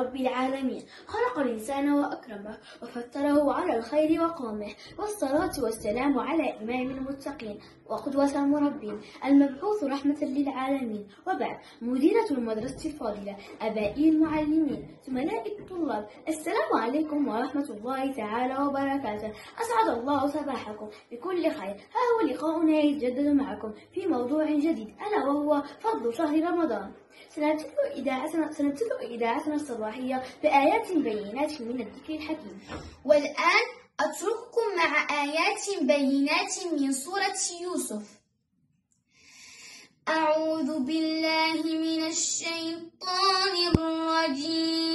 رب العالمين. خلق الإنسان وأكرمه وفطره على الخير وقامه والصلاة والسلام على إمام المتقين. وقدوة المربين المبعوث رحمة للعالمين. وبعد مديرة المدرسة الفاضلة. أبائي المعلمين. زملاء الطلاب. السلام عليكم ورحمة الله تعالى وبركاته. أسعد الله صباحكم بكل خير. ها هو لقاؤنا يتجدد معكم في موضوع جديد. ألا وهو فضل شهر رمضان. سنبتدئ سنبتدئ إذاعتنا الصباحية بآيات بينات من الذكر الحكيم. والآن أترككم مع آيات بينات من سورة يوسف. أعوذ بالله من الشيطان الرجيم.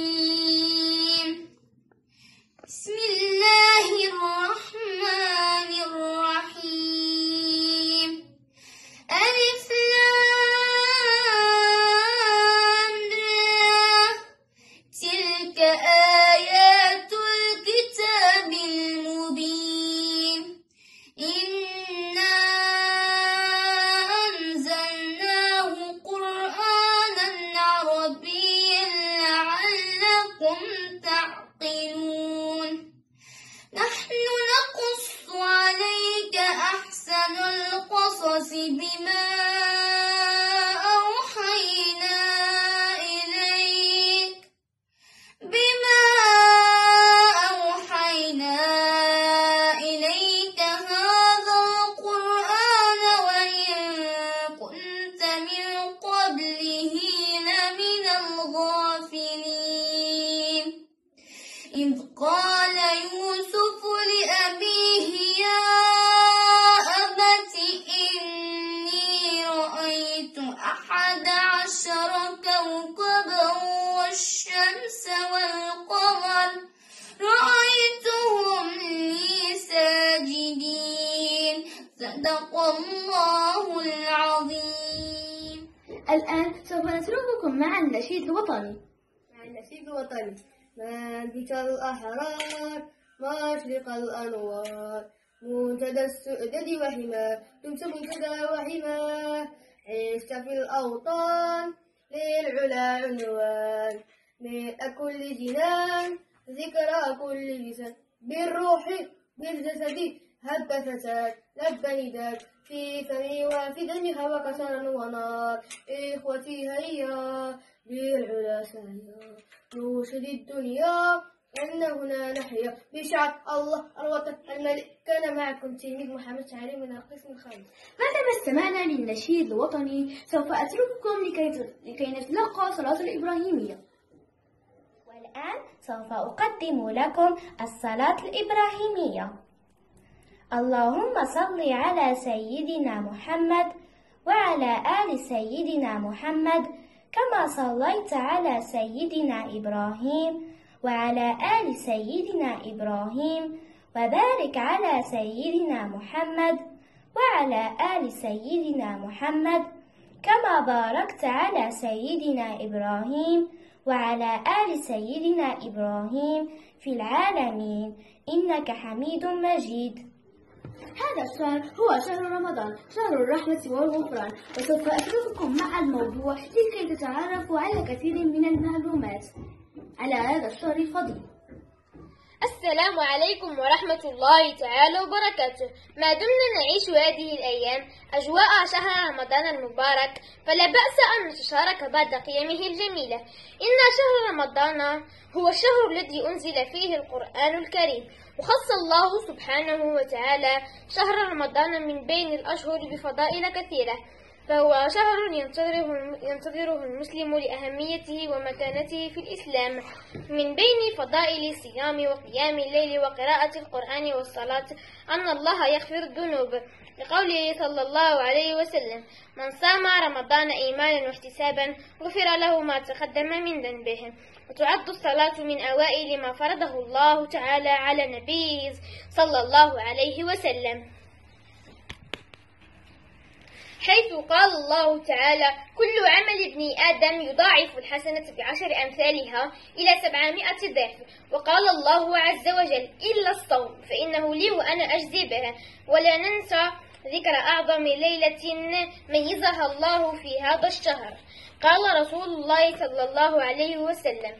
بسم الله بما أوحينا إليك. بما أوحينا إليك هذا القرآن وإن كنت من قبله لمن الغافلين. إذ قال الله العظيم. الآن سوف نترككم مع النشيد الوطني. مع النشيد الوطني. منبت الأحرار مشرق الأنوار. منتدى السؤدد وحما دمت منتدى وحما عشت في الأوطان للعلا عنوان. ملء كل جنان ذكرى كل لسان بالروح بالجسد هب فساد لب نداد في فمي وفي دمي هوى كسرا ونار. إخوتي هيا بالعلا سهيا نوشد الدنيا أن هنا نحيا. بشعب الله الوطن الملك. كان معكم تلميذ محمد شعري من القسم الخامس. بعدما استمعنا للنشيد الوطني؟ سوف أترككم لكي لكي نتلقى صلاة الإبراهيمية. والآن سوف أقدم لكم الصلاة الإبراهيمية. اللهم صل على سيدنا محمد وعلى آل سيدنا محمد كما صليت على سيدنا إبراهيم وعلى آل سيدنا إبراهيم وبارك على سيدنا محمد وعلى آل سيدنا محمد كما باركت على سيدنا إبراهيم وعلى آل سيدنا إبراهيم في العالمين. إنك حميد مجيد. هذا الشهر هو شهر رمضان شهر الرحمة والغفران. وسوف أترككم مع الموضوع لكي تتعرفوا على كثير من المعلومات. على هذا الشهر الفضيل السلام عليكم ورحمة الله تعالى وبركاته. ما دمنا نعيش هذه الأيام أجواء شهر رمضان المبارك فلا بأس أن نتشارك بعض قيمه الجميلة. إن شهر رمضان هو الشهر الذي أنزل فيه القرآن الكريم. وخص الله سبحانه وتعالى شهر رمضان من بين الأشهر بفضائل كثيرة. فهو شهر ينتظره, ينتظره المسلم لأهميته ومكانته في الإسلام من بين فضائل الصيام وقيام الليل وقراءة القرآن والصلاة. أن الله يغفر الذنوب. لقوله صلى الله عليه وسلم من صام رمضان إيمانا واحتسابا غفر له ما تقدم من ذنبه. وتعد الصلاة من أوائل ما فرضه الله تعالى على نبيه صلى الله عليه وسلم. حيث قال الله تعالى كل عمل ابن آدم يضاعف الحسنة بعشر أمثالها إلى سبعمائة ضعف وقال الله عز وجل إلا الصوم فإنه لي وأنا أجزي به ولا ننسى ذكر أعظم ليلة ميزها الله في هذا الشهر قال رسول الله صلى الله عليه وسلم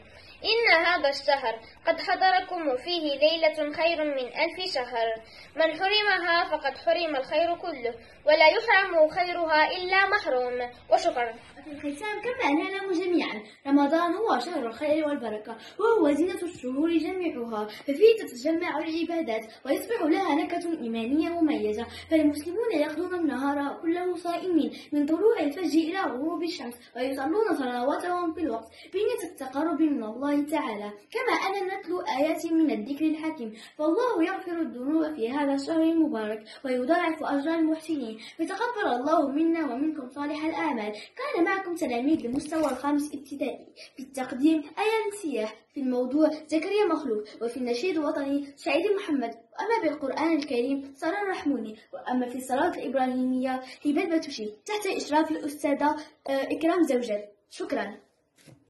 إن هذا الشهر قد حضركم فيه ليلة خير من ألف شهر. من حرمها فقد حرم الخير كله ولا يحرم خيرها إلا محروم. وشكرا. الختام كما نعلم جميعا. رمضان هو شهر الخير والبركة وهو زينة الشهور جميعها. ففيه تتجمع العبادات ويصبح لها نكهة إيمانية مميزة. فالمسلمون يقضون النهار كله صائمين من طلوع الفجر إلى غروب الشمس ويصلون صلواتهم في الوقت بنية التقرب من الله تعالى. كما أننا نتلو آيات من الذكر الحكيم فالله يغفر الذنوب في هذا الشهر المبارك ويضاعف أجر المحسنين. فتقبل الله منا ومنكم صالح الآمال كان معكم تلاميذ المستوى الخامس ابتدائي. في التقديم آية سياح في الموضوع زكريا مخلوق وفي النشيد الوطني سعيد محمد. وأما بالقرآن الكريم سارة الرحموني وأما في الصلاة الإبراهيمية هبة بتوشي تحت إشراف الأستاذة آه، إكرام زوجل. شكرا.